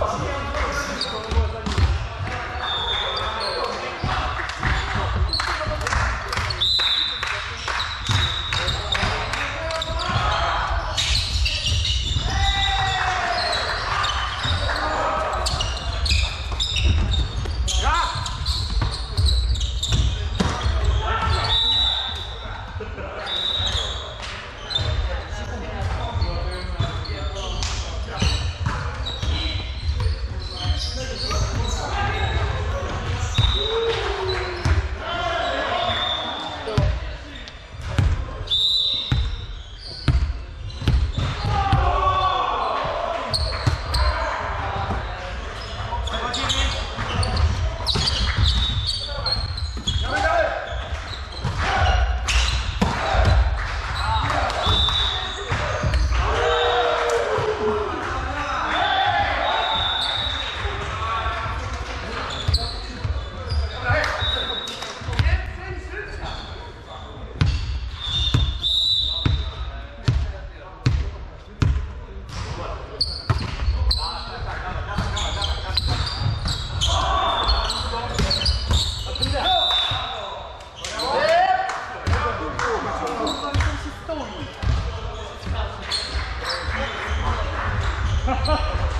Oh,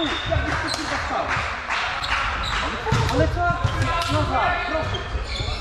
Jutro. Na pierwszą to jedno. Ale co? Noga, proszę.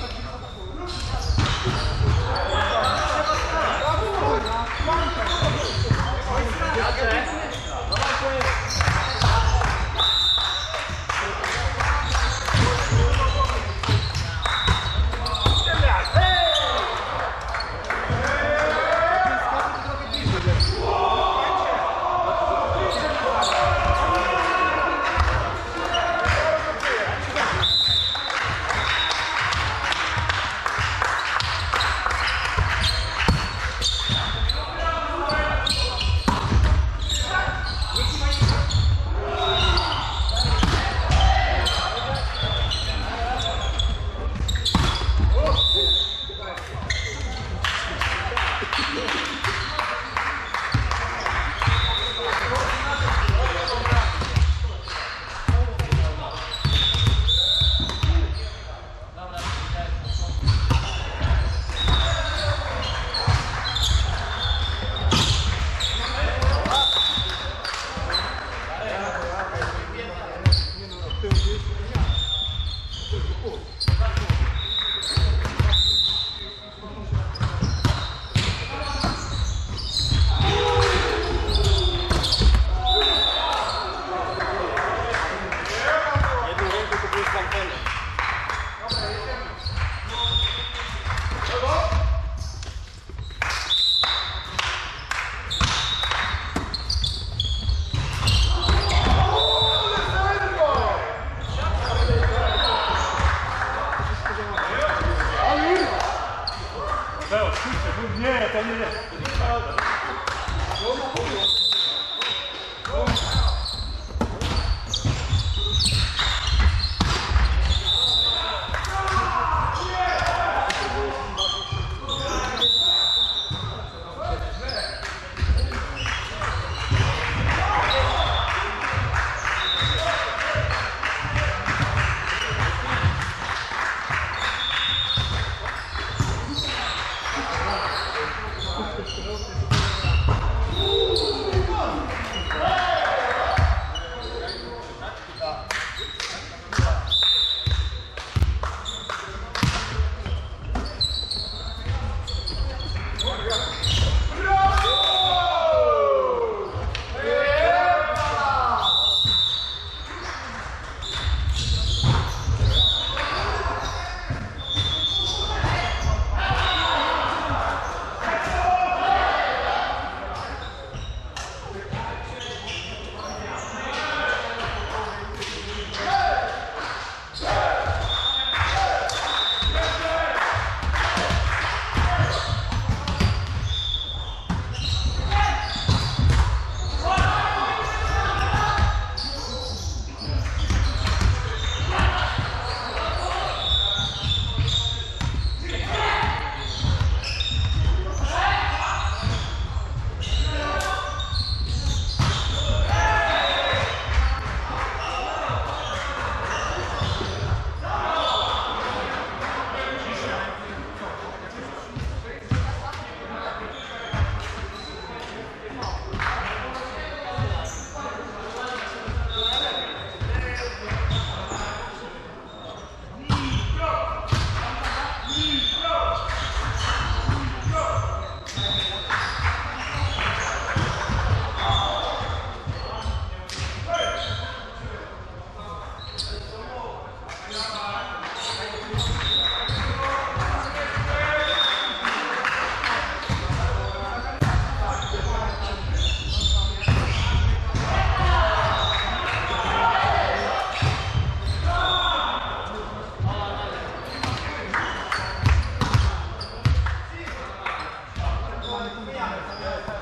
你不一样。